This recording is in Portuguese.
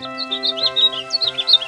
Música